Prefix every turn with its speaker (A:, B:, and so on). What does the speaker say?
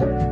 A: you.